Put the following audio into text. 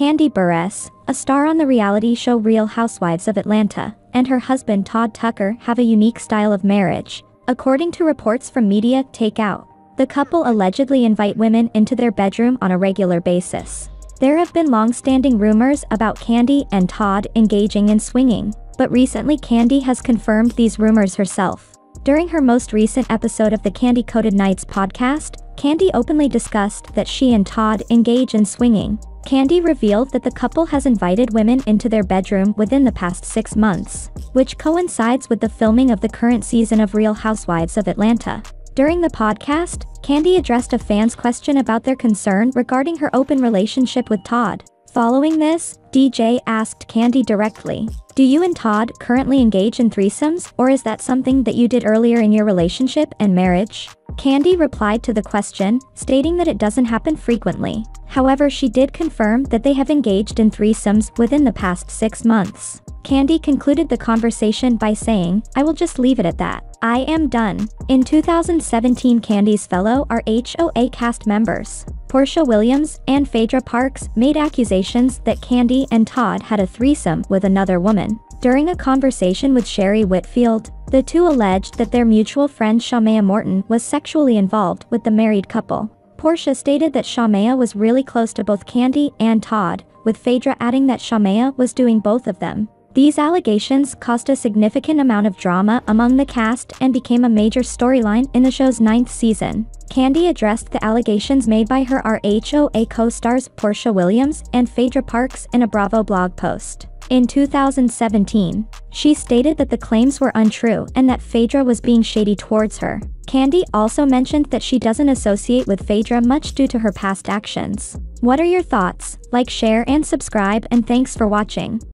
Kandi Burruss, a star on the reality show Real Housewives of Atlanta, and her husband Todd Tucker have a unique style of marriage, according to reports from Media Takeout. The couple allegedly invite women into their bedroom on a regular basis. There have been long-standing rumors about Kandi and Todd engaging in swinging, but recently Kandi has confirmed these rumors herself. During her most recent episode of the Kandi Koated Nights podcast, Kandi openly discussed that she and Todd engage in swinging. Kandi revealed that the couple has invited women into their bedroom within the past six months, which coincides with the filming of the current season of Real Housewives of Atlanta. During the podcast, Kandi addressed a fan's question about their concern regarding her open relationship with Todd. Following this, DJ asked Kandi directly, Do you and Todd currently engage in threesomes, or is that something that you did earlier in your relationship and marriage? Kandi replied to the question, stating that it doesn't happen frequently. However, she did confirm that they have engaged in threesomes within the past six months. Kandi concluded the conversation by saying, I will just leave it at that. I am done. In 2017 Kandi's fellow RHOA cast members, Porsha Williams and Phaedra Parks made accusations that Kandi and Todd had a threesome with another woman. During a conversation with Shereé Whitfield, the two alleged that their mutual friend Shamea Morton was sexually involved with the married couple. Porsha stated that Shamea was really close to both Kandi and Todd, with Phaedra adding that Shamea was doing both of them. These allegations caused a significant amount of drama among the cast and became a major storyline in the show's ninth season. Kandi addressed the allegations made by her RHOA co-stars Porsha Williams and Phaedra Parks in a Bravo blog post. In 2017, she stated that the claims were untrue and that Phaedra was being shady towards her. Kandi also mentioned that she doesn't associate with Phaedra much due to her past actions. What are your thoughts? Like share and subscribe and thanks for watching.